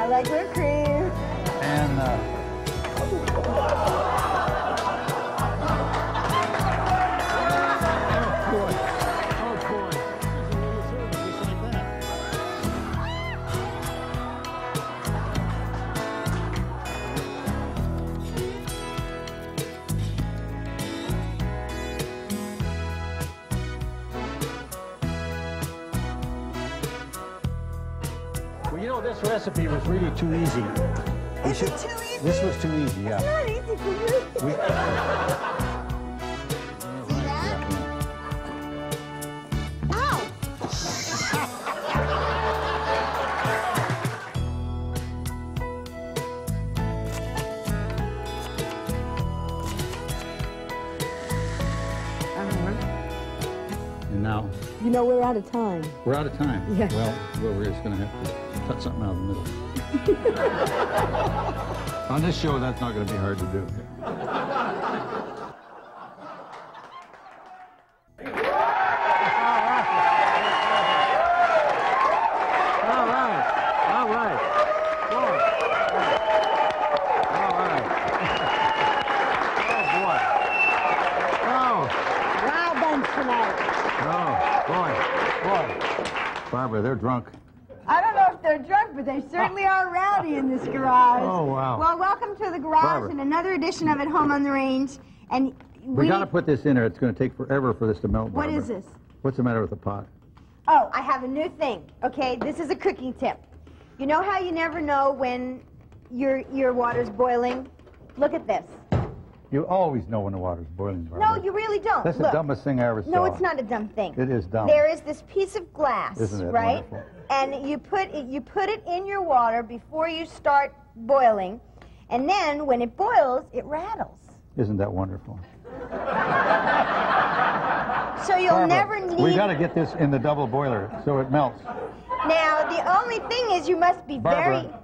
I like whipped cream. And uh, recipe was really too easy. We Is it should- too easy? This was too easy, yeah. Not easy for you. We, See that? Ow! and now You know we're out of time. we're out of time. Yeah. Well, well, we're just going to have to cut something out of the middle. On this show, that's not going to be hard to do. All right. All right. Four. All right. Oh, boy. Oh. Wild bunch tonight. Oh, boy. Boy. Barbara, they're drunk. I don't know if they're drunk, but they certainly are rowdy in this garage. Oh, wow. Well, welcome to the garage Barbara. and another edition of At Home on the Range. And We, got to put this in there. It's going to take forever for this to melt. What Barbara. is this? What's the matter with the pot? Oh, I have a new thing. Okay, this is a cooking tip. You know how you never know when your your water's boiling? Look at this. You always know when the water's boiling, No, you really don't. That's Look. the dumbest thing I ever saw. No, it's not a dumb thing. It is dumb. There is this piece of glass, Isn't it right? wonderful? And you put it, you put it in your water before you start boiling, and then when it boils, it rattles. Isn't that wonderful? So you'll Barbara, never need. We got to get this in the double boiler so it melts. Now the only thing is you must be Barbara, very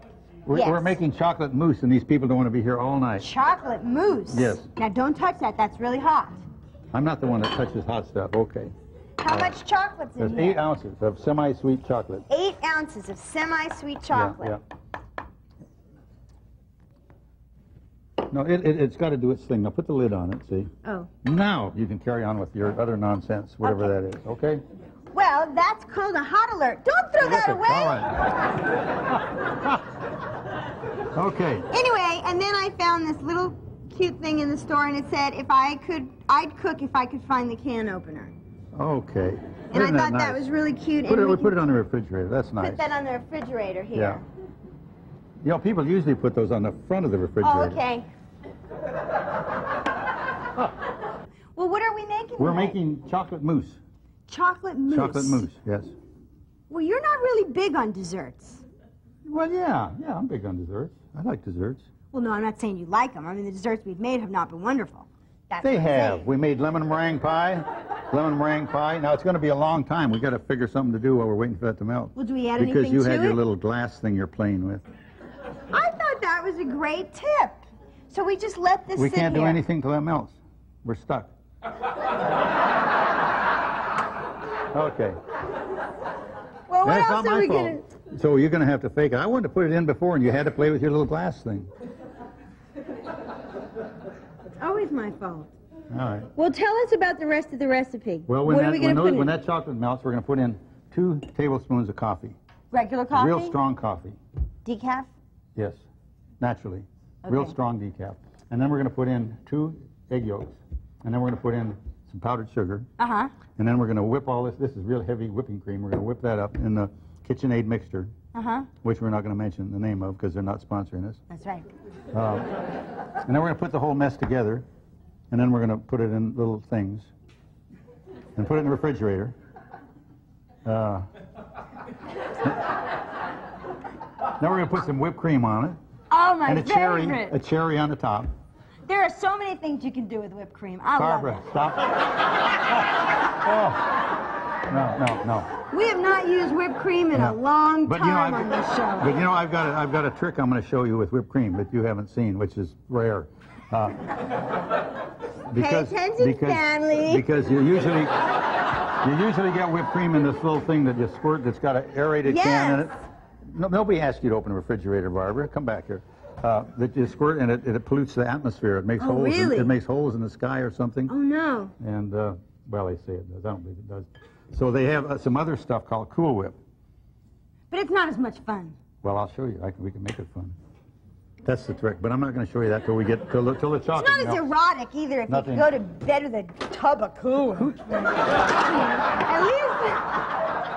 we're, Yes. we're making chocolate mousse, and these people don't want to be here all night. chocolate mousse. Yes. Now don't touch that. That's really hot. I'm not the one that touches hot stuff. Okay. How much chocolate's in There's here? eight ounces of semi-sweet chocolate. Eight ounces of semi-sweet chocolate. Yeah, yeah. No, it, it, it's got to do its thing. Now put the lid on it, see? Oh. Now you can carry on with your other nonsense, whatever Okay. that is, okay? Well, that's called a hot alert. Don't throw that away. All right. okay. Anyway, and then I found this little cute thing in the store, and it said if I could, I'd cook if I could find the can opener. Okay. And Isn't I thought that nice? was really cute. Put and it, we we put it on the refrigerator. That's nice. put that on the refrigerator here. Yeah. You know, people usually put those on the front of the refrigerator. Oh, okay. well, what are we making? We're tonight? making chocolate mousse. Chocolate mousse. Chocolate mousse, yes. Well, you're not really big on desserts. Well, yeah, yeah, I'm big on desserts. I like desserts. Well, no, I'm not saying you like them. I mean, the desserts we've made have not been wonderful. That's They have. We made lemon meringue pie, lemon meringue pie. Now it's going to be a long time. We got to figure something to do while we're waiting for that to melt. Well, do we add because anything to it? Because you had your it? little glass thing you're playing with. I thought that was a great tip. So we just let this We can't do anything till that melts. We're stuck. Okay. Well, what That's else not are my we fault. gonna? So you're going to have to fake it. I wanted to put it in before, and you had to play with your little glass thing. It's always my fault. All right. Well, tell us about the rest of the recipe. Well, when, what that, are we when, those- when that chocolate melts, we're going to put in two tablespoons of coffee. Regular coffee? Real strong coffee. Decaf? Yes, naturally. Real strong decaf. And then we're going to put in two egg yolks. And then we're going to put in some powdered sugar. Uh huh. And then we're going to whip all this. This is real heavy whipping cream. We're going to whip that up in the KitchenAid mixture, Uh huh. which we're not going to mention the name of because they're not sponsoring us. That's right. Uh, and then we're going to put the whole mess together. And then we're going to put it in little things. And put it in the refrigerator. Uh, then we're going to put some whipped cream on it. Oh, my and a cherry, favorite. a cherry on the top. There are so many things you can do with whipped cream. I Barbara, love stop. oh. No, no, no. We have not used whipped cream in No. a long But you know, time I've, on this show. but you know, I've got a, I've got a trick I'm going to show you with whipped cream that you haven't seen, which is rare. Uh, because, attention, because, Stanley. Because you usually you usually get whipped cream in this little thing that you squirt that's got an aerated can in it. Yes. no, nobody asked you to open a refrigerator, Barbara. Come back here. Uh, that you squirt and it, it pollutes the atmosphere. It makes Oh, holes. really? In, it makes holes in the sky or something. Oh no. And uh, well, they say it does. I don't believe it does. So they have uh, some other stuff called Cool Whip. But it's not as much fun. Well, I'll show you. I can, we can make it fun. That's the trick. But I'm not going to show you that till we get till, the- till the chocolate. It's not as erotic either if Nothing. you go to bed with a tub of Cool Whip. At least,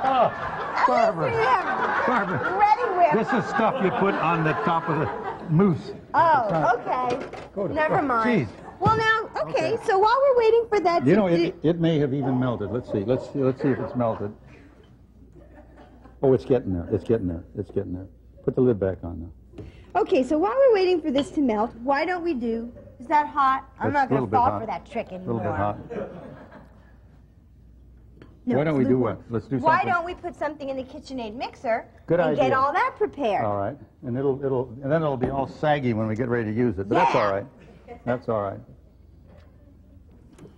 Oh, at least Barbara. Barbara. Reddi-wip. This is stuff you put on the top of the mousse. Oh, okay. Go to- Never mind. geez. Well, now, okay. So while we're waiting for that You to know, do- it, it may have even melted. Let's see. Let's see. Let's see if it's melted. Oh, it's getting there. It's getting there. It's getting there. Put the lid back on now. Okay, so while we're waiting for this to melt, why don't we do? Is that hot? I'm That's not a going little to bit fall hot. for that trick A anymore. little bit hot. No, Why don't we do lukewarm. what? Let's do something. Why something. don't we put something in the KitchenAid mixer Good and get all that prepared? All right. And it'll it'll and then it'll be all saggy when we get ready to use it. But that's all right. That's all right.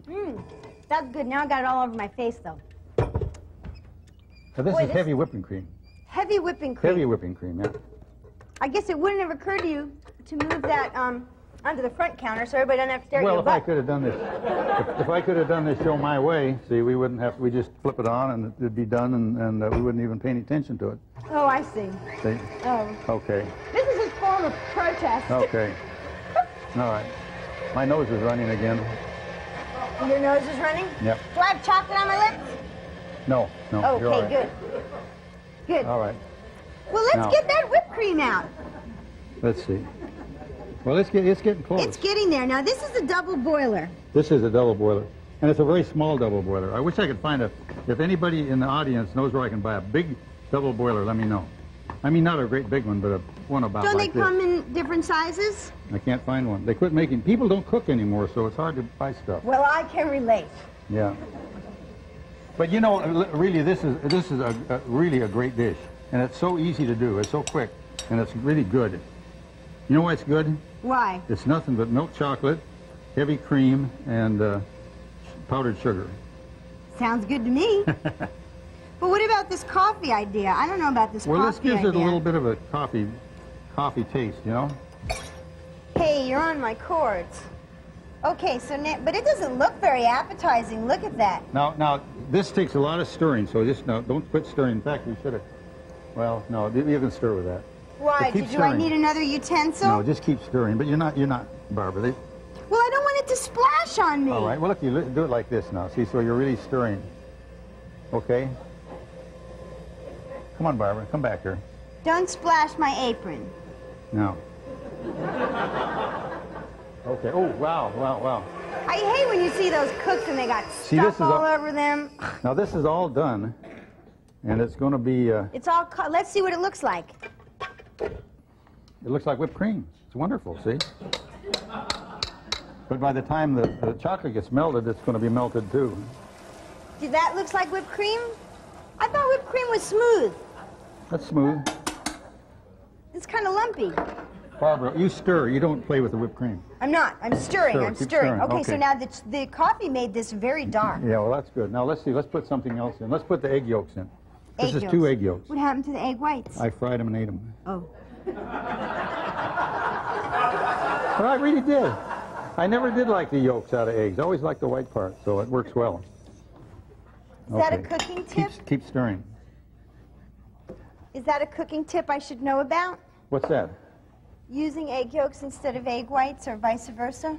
Mmm, that's good. Now I got it all over my face, though. Now, this Boy, is this- heavy whipping cream. Heavy whipping cream. Heavy whipping cream. Yeah. I guess it wouldn't have occurred to you to move that um, onto the front counter so everybody doesn't have to stare Well, at if I could have done this, if, if I could have done this show my way, see, we wouldn't have. We just flip it on and it'd be done, and, and uh, we wouldn't even pay any attention to it. Oh, I see. See? Oh, Okay. this is his form of protest. Okay. All right. My nose is running again. Your nose is running? Yep. Do I have chocolate on my lips? No, no. Okay, right. good. Good. All right. Well, let's Now- get that whipped cream out. Let's see. Well, it's get, it's getting close. It's getting there. Now, this is a double boiler. This is a double boiler, and it's a very small double boiler. I wish I could find a. If anybody in the audience knows where I can buy a big double boiler, let me know. I mean, not a great big one, but a one about Don't like they this. come in different sizes? I can't find one. They quit making. People don't cook anymore, so it's hard to buy stuff. Well, I can relate. Yeah. But you know, really, this is this is a, a really a great dish, and it's so easy to do. It's so quick, and it's really good. You know why it's good? Why? It's nothing but milk chocolate, heavy cream, and uh, powdered sugar. Sounds good to me. but what about this coffee idea? I don't know about this Well, this coffee gives it a little bit of a coffee, coffee taste, you know. Hey, you're on my cords. Okay, so now, but it doesn't look very appetizing. Look at that. Now, now this takes a lot of stirring, so just now don't quit stirring. In fact, we should have. Well, no, you you can stir with that. Why? Did you, I need another utensil? No, just keep stirring. But you're not, you're not, Barbara. They, Well, I don't want it to splash on me. all right. Well, look, you do it like this now. See, so you're really stirring. Okay. Come on, Barbara. Come back here. Don't splash my apron. No. Okay. Oh, wow, wow, wow. I hate when you see those cooks and they got See, stuff all over them. Now this is all done, and it's going to be. Uh, It's all. Let's see what it looks like. It looks like whipped cream. It's wonderful, see? But by the time the, the chocolate gets melted, it's going to be melted too. Did that looks like whipped cream? I thought whipped cream was smooth. That's smooth. It's kind of lumpy. Barbara, you stir. You don't play with the whipped cream. I'm not. I'm stirring. Stir, I'm stirring. stirring. Okay, so now the, the coffee made this very dark. Yeah, well, that's good. Now let's see. Let's put something else in. Let's put the egg yolks in. This Egg is yolks. two egg yolks. What happened to the egg whites? I fried them and ate them. oh. But I really did. I never did like the yolks out of eggs. I always liked the white part, so it works well. Is that a Okay. cooking Keep, tip? keep stirring. Is that a cooking tip I should know about? What's that? Using egg yolks instead of egg whites or vice versa?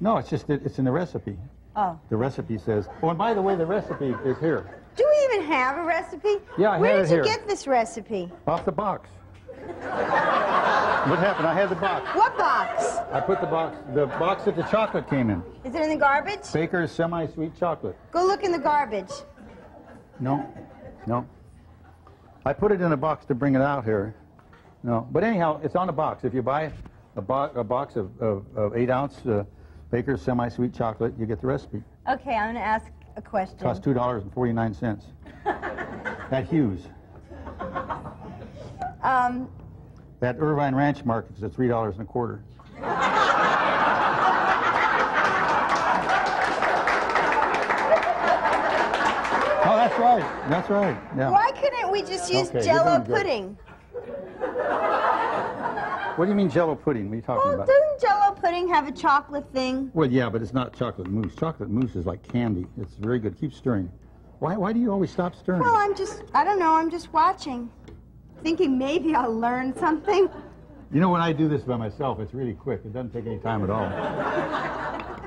No, it's just that it's in the recipe. Oh. The recipe says. Oh, and by the way, the recipe is here. Do we even have a recipe? Yeah, I Where did you here. get this recipe? Off the box. what happened? I had the box. What box? I put the box, the box that the chocolate came in. Is it in the garbage? Baker's semi-sweet chocolate. Go look in the garbage. No, no. I put it in a box to bring it out here. No, but anyhow, it's on the box. If you buy a, bo- a box of, of, of eight ounce uh, Baker's semi-sweet chocolate, you get the recipe. Okay, I'm going to ask a question. It costs two dollars and forty-nine cents. At Hughes. Um, That Irvine Ranch market is at three dollars and a quarter. Oh, that's right. That's right. Yeah. why couldn't we just use Okay, Jello pudding? What do you mean Jello pudding? What are you talking Well, about? Pudding have a chocolate thing? Well, yeah, but it's not chocolate mousse. Chocolate mousse is like candy. It's very good. Keep stirring. Why? Why do you always stop stirring? Well, I'm just, I don't know, I'm just watching. Thinking maybe I'll learn something. You know, when I do this by myself, it's really quick. It doesn't take any time at all.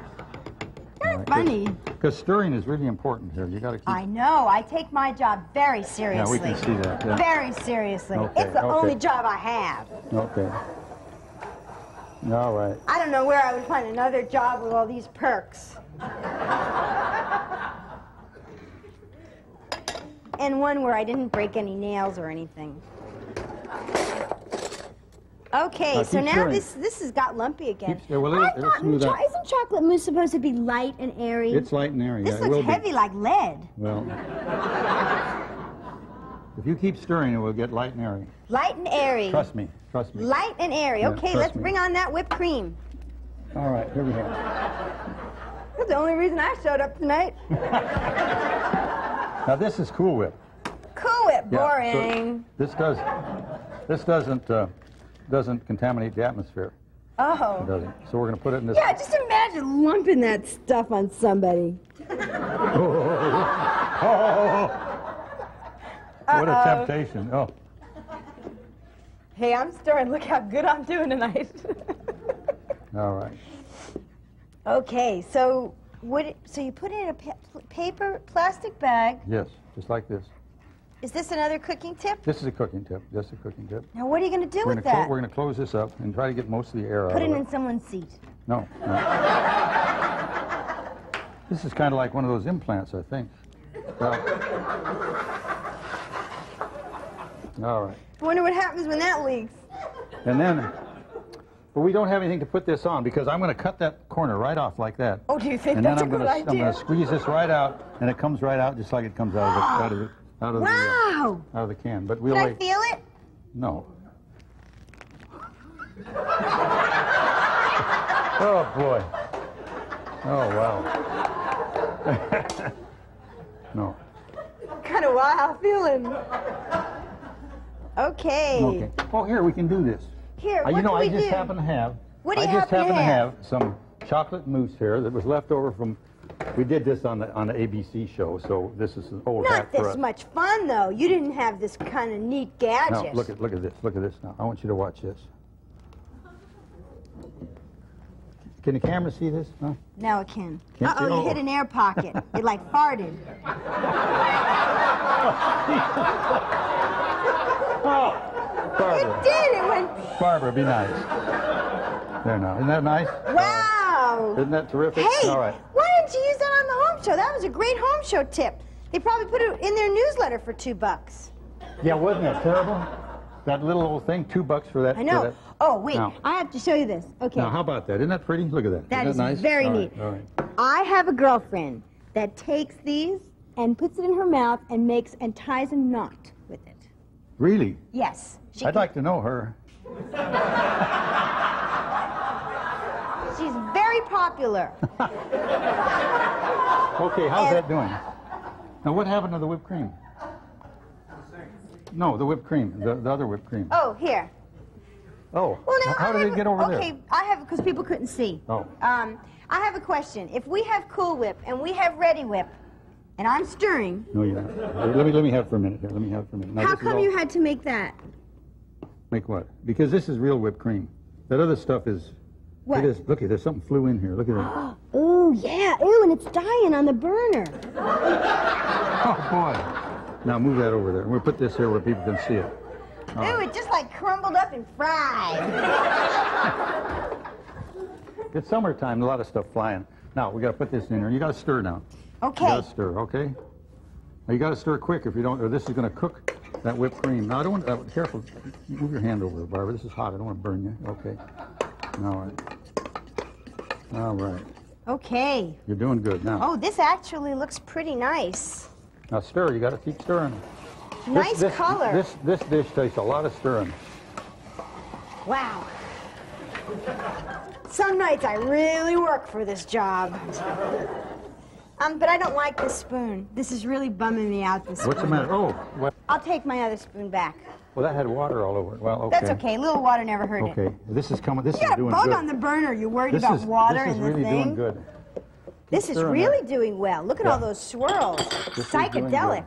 You're funny. Because stirring is really important here. You got to keep. I know, I take my job very seriously. yeah, we can see that. Yeah. Very seriously. Okay, it's the okay. only job I have. Okay. All right. I don't know where I would find another job with all these perks. and one where I didn't break any nails or anything. Okay, Now, so now this this has got lumpy again. Keep stir- well, it'll- I it'll thought cho- isn't chocolate mousse supposed to be light and airy? It's light and airy. this yeah, it looks will heavy be. like lead. Well. If you keep stirring, it will get light and airy. Light and airy. Trust me. Trust me. Light and airy. Yeah, okay, let's me. bring on that whipped cream. All right, here we go. That's the only reason I showed up tonight. Now this is Cool Whip. Cool it, Yeah, so boring. this does. This doesn't uh, doesn't contaminate the atmosphere. oh. It doesn't. So we're going to put it in this. Yeah, just imagine lumping that stuff on somebody. What a temptation! Oh, Hey, I'm stirring. Look how good I'm doing tonight. all right. okay, so would it, so you put it in a pa- paper plastic bag. Yes, just like this. Is this another cooking tip? This is a cooking tip. Just a cooking tip. Now, what are you going to do We're with that? we're going to close this up and try to get most of the air Put out Put it in someone's seat. No, no. this is kind of like one of those implants, I think. Well, all right. I wonder what happens when that leaks. And then, but we don't have anything to put this on because I'm going to cut that corner right off like that. Oh, do you think and that's then I'm a good gonna, I'm going to squeeze this right out, and it comes right out just like it comes out of the out of the out of the, uh, Wow! out of the can. But we'll Can I feel it? No. oh boy. Oh wow. no. Kind of wild feeling. Okay. Okay. Oh, here we can do this. Here, Uh, you know, can I just do? happen to have. What do you I just happen to happen have? some chocolate mousse here that was left over from. We did this on the on the ABC show, so this is an old Not this us. much fun, though. You didn't have this kind of neat gadget. Now look at look at this. Look at this. Now I want you to watch this. Can the camera see this? No, Now it can. Can't Uh oh, you oh. hit an air pocket. it like farted. Barbara. It did. It went. Barbara, be nice. There now. Isn't that nice? Wow. Isn't that terrific? Hey, All right. why didn't you use that on the home show? That was a great home show tip. They probably put it in their newsletter for two bucks. Yeah, wasn't that terrible? That little old thing, two bucks for that. I know. that. Oh wait, Now- I have to show you this. Okay. Now, how about that? Isn't that pretty? Look at that. That Isn't is that nice? very All right, neat. All right. I have a girlfriend that takes these and puts it in her mouth and makes and ties a knot. Really? Yes. She I'd can- like to know her. She's very popular. Okay, how's And- that doing? Now, what happened to the whipped cream? No, the whipped cream, the, the other whipped cream. Oh, here. Oh, Well, now how I did it get over okay, there? I have because people couldn't see. Oh. Um, I have a question. If we have Cool Whip and we have Reddi-wip, and I'm stirring, No, you're not. Let me let me have for a minute here. Let me have for a minute. Now, how come all- you had to make that? make what? Because this is real whipped cream. That other stuff is. What? It is. Look at there's something flew in here. Look at that. Oh yeah. Ooh, and it's dying on the burner. Oh boy. Now move that over there. We'll put this here where people can see it. Ooh, it just like crumbled up and fried. It's summertime. A lot of stuff flying. Now we got to put this in here. You got to stir now. You Okay. got to stir. Okay. Now you got to stir quick if you don't, or this is going to cook that whipped cream. Now I don't want. Uh, careful. Move your hand over, Barbara. This is hot. I don't want to burn you. Okay. All right. All right. Okay. You're doing good now. Oh, this actually looks pretty nice. Now stir. You got to keep stirring. This- Nice this, color. This this dish takes a lot of stirring. Wow. Some nights I really work for this job. Um, but I don't like this spoon. This is really bumming me out. This. What's the matter? Oh, what? I'll take my other spoon back. Well, that had water all over it. Well, okay. That's okay. A little water never hurt it. Okay, this is coming. This You is got a bug on the burner. You're worried this about is, water this is really doing good. This is really doing well. Look at Yeah. all those swirls. This is. Psychedelic.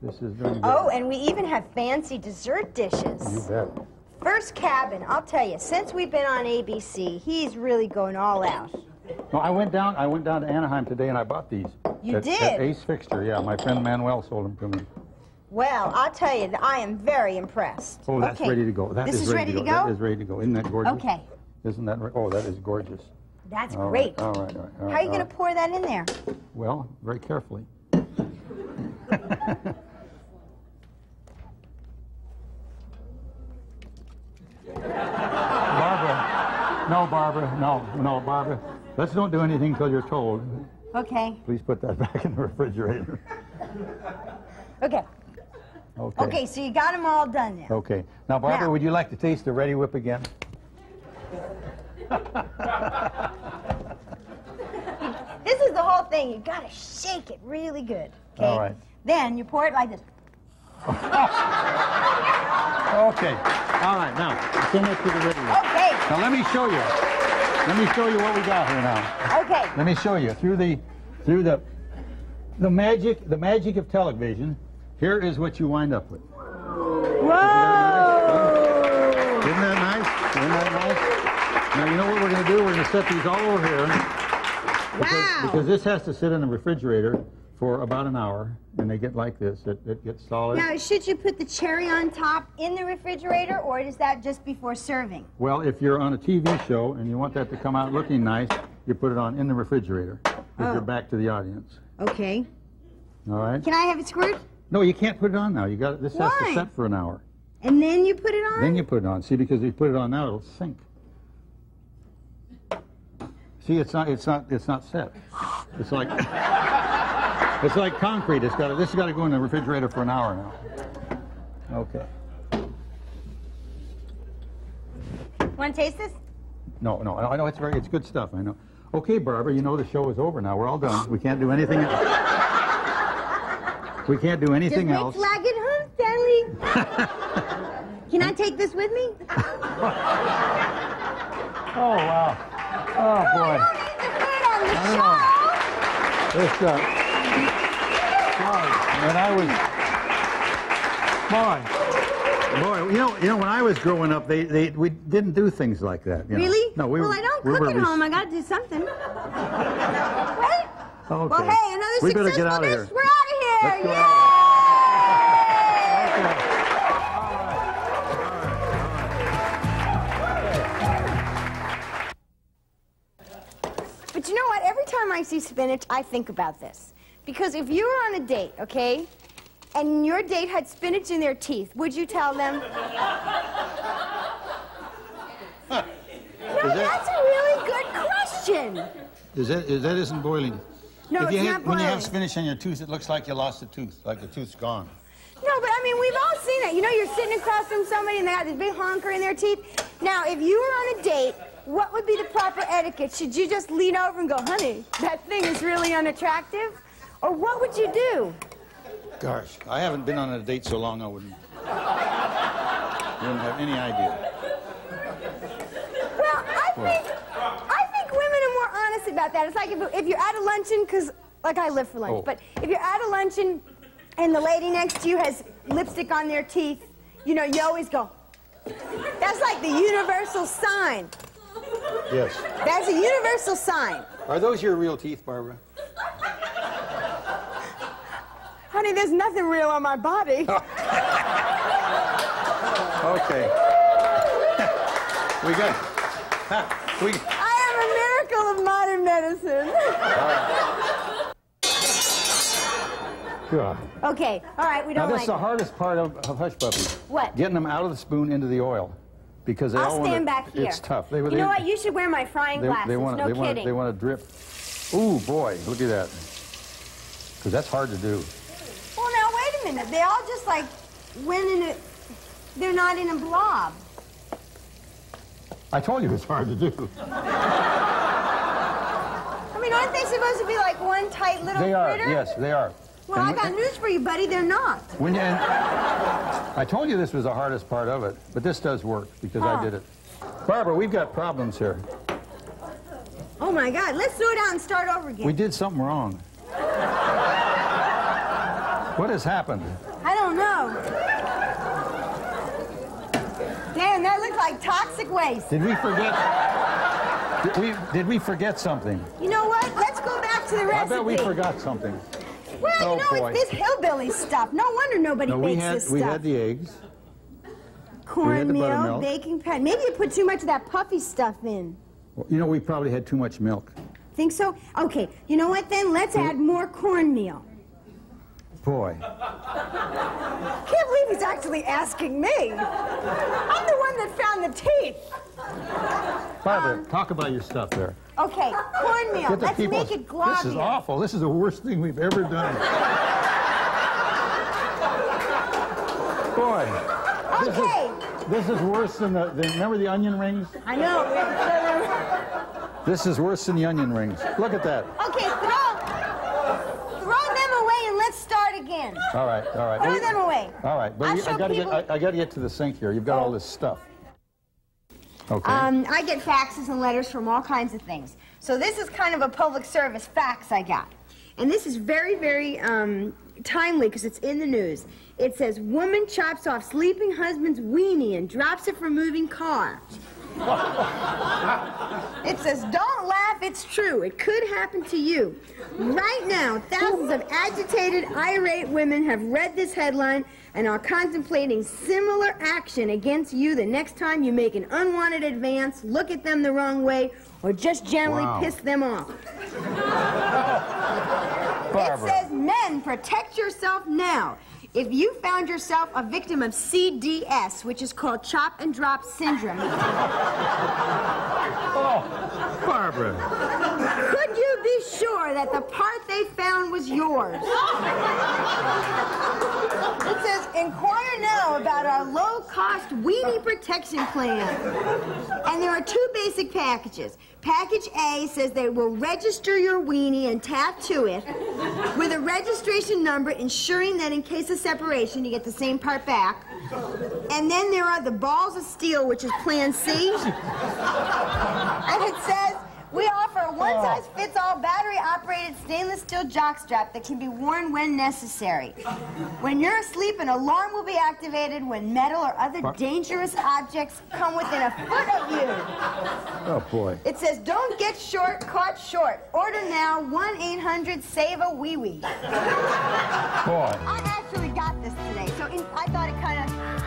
This is doing good. Oh, and we even have fancy dessert dishes. You bet. First cabin, I'll tell you, since we've been on ABC, he's really going all out. No, I went down. I went down to Anaheim today, and I bought these. You at, did? At Ace Fixture. Yeah, my friend Manuel sold them to me. Well, I'll tell you, that I am very impressed. Oh, that's okay. ready to go. That this is is ready, ready to go. That is ready to go. Isn't that gorgeous? Okay, Isn't that? Oh, that is gorgeous. that's All right, great. All right. All right. All right How are you going to pour that in there? Well, very carefully. Barbara. No, Barbara. No, no, Barbara. Let's don't do anything until you're told. Okay, Please put that back in the refrigerator. okay. Okay. Okay, so you got them all done there. Okay. Now, Barbara, Now- would you like to taste the Reddi-wip again? This is the whole thing. You got to shake it really good. Okay? All right. Then you pour it like this. Okay. All right. Now, send it to the Reddi-wip. Okay, Now, let me show you. Let me show you what we got here now. okay. Let me show you through the through the the magic the magic of television. Here is what you wind up with. Whoa! Isn't that nice? Isn't that nice? Now you know what we're going to do. We're going to set these all over here because, Wow. because this has to sit in the refrigerator for about an hour, and they get like this. It, it gets solid. Now, should you put the cherry on top in the refrigerator, or is that just before serving? Well, if you're on a TV show and you want that to come out looking nice, you put it on in the refrigerator if Oh. your back to the audience. Okay. All right? Can I have it squirt? No, you can't put it on now. You got this has to set for an hour. And then you put it on? Then you put it on. See, because if you put it on now, it'll sink. See, it's not, it's not, it's not set. It's like, it's like concrete. It's got, to, this has got to go in the refrigerator for an hour now. Okay. Want to taste this? No, no, I know it's very, it's good stuff. I know. Okay, Barbara, you know the show is over now. We're all done. We can't do anything else. We can't do anything wait else. till I get home, Stanley. Can I take this with me? Oh wow. Oh boy. I don't need to put it on the know. show. This, uh, boy, when I was, boy, boy, you know, you know, when I was growing up, they, they, we didn't do things like that. you know. Really? No, we well, were. I don't we cook at home. I got to do something. right? Okay. Well, hey, another we better successful get out of here. We're out of here. Let's go Yay! out But you know what? Every time I see spinach, I think about this. Because if you were on a date, okay, and your date had spinach in their teeth, would you tell them? no, that- that's a really good question. Is that, is that isn't boiling? No, if you it's have, not When you have spinach on your tooth, it looks like you lost a tooth, like the tooth's gone. No, but I mean, we've all seen it. You know, you're sitting across from somebody and they got this big honker in their teeth. Now, if you were on a date, what would be the proper etiquette? Should you just lean over and go, honey, that thing is really unattractive? Or what would you do? Gosh, I haven't been on a date so long I wouldn't. wouldn't have any idea. Well, I think I think women are more honest about that. It's like if, if you're at a luncheon, because like I live for lunch, Oh. but if you're at a luncheon and the lady next to you has lipstick on their teeth, you know, you always go. That's like the universal sign. Yes. That's a universal sign. Are those your real teeth, Barbara? Honey, there's nothing real on my body. Okay. we. Ha, we. I am a miracle of modern medicine. God. okay, all right, we don't Now, this like is the hardest part of, of hush puppies. What? Getting them out of the spoon into the oil, because they all I'll wanna, stand back here. It's tough. They, you they, know what? You should wear my frying They, glasses. they want no they want kidding. they want to drip. Ooh boy, look at that. Because that's hard to do. Well, a minute. They all just like went in a. They're not in a blob. I told you it's hard to do. I mean, aren't they supposed to be like one tight little They are. critter? Yes, they are. Well, I And- got news for you, buddy. They're not. When you, and I told you this was the hardest part of it, but this does work because. I did it. Barbara, we've got problems here. Oh my God! Let's throw it out and start over again. We did something wrong. What has happened? I don't know. Damn, that looks like toxic waste. Did we forget? Did we, did we forget something? You know what? Let's go back to the recipe. I bet we forgot something. Well, Oh, you know, boy. it's this hillbilly stuff. No wonder nobody No, we bakes had this we stuff. had the eggs. we had the Cornmeal, baking powder. Maybe you put too much of that puffy stuff in. Well, You know, we probably had too much milk. Think so? Okay, you know what then? Let's add more cornmeal. Boy, I Can't believe he's actually asking me. I'm the one that found the teeth. Barbara, um, talk about your stuff there. Okay, cornmeal. Let's people- make it globby. This is awful. This is the worst thing we've ever done. Boy, Okay. this is worse than the, the. Remember the onion rings? I know. This is worse than the onion rings. Look at that. Okay, throw, throw them away and let's start again. All right, all right. Throw We- them away. All right, but you- I gotta get I, I gotta get to the sink here. You've got all Oh. this stuff. Okay. Um, I get faxes and letters from all kinds of things. So this is kind of a public service fax I got. And this is very, very um, timely because it's in the news. It says, woman chops off sleeping husband's weenie and drops it from moving car. It says, don't laugh, it's true. It could happen to you. Right now, thousands of agitated, irate women have read this headline and are contemplating similar action against you the next time you make an unwanted advance, look at them the wrong way, or just generally Wow. piss them off. Barbara. It says, men, protect yourself now. If you found yourself a victim of CDS, which is called chop and drop syndrome, oh, Barbara. Could you be sure that the part they found was yours? It says, inquire now about our low-cost weenie protection plan. And there are two basic packages. Package A says they will register your weenie and tattoo it with a registration number ensuring that in case of separation you get the same part back. And then there are the balls of steel, which is Plan C. And it says, we offer a one-size-fits-all oh. battery-operated stainless steel jockstrap that can be worn when necessary. When you're asleep, an alarm will be activated when metal or other dangerous objects come within a foot of you. Oh boy. It says, don't get short, caught short. Order now, 1-800-SAVE-A-WEE-WEE. Boy. I actually got this today, so in, I thought it kind of...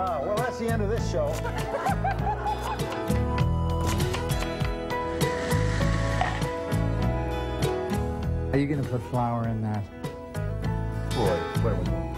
wow. Well, that's the end of this show. Are you gonna put flour in that? Boy, wait a minute.